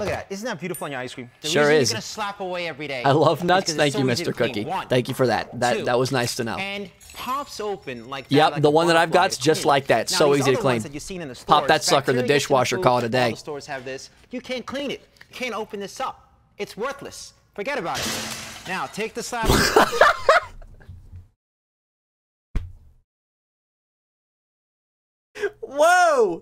Look at that. Isn't that beautiful on your ice cream? The sure is. You're gonna slap away every day. I love nuts. Thank so you, Mr. Cookie. One, Thank you for that. That two, that was nice to know. And pops open like that. Yep, like the one that I've got's just like that. Now, so easy to clean. Stores, Pop that sucker in the dishwasher. Call it a day. stores have this. You can't clean it. You can't open this up. It's worthless. Forget about it. Now take the slap. Whoa!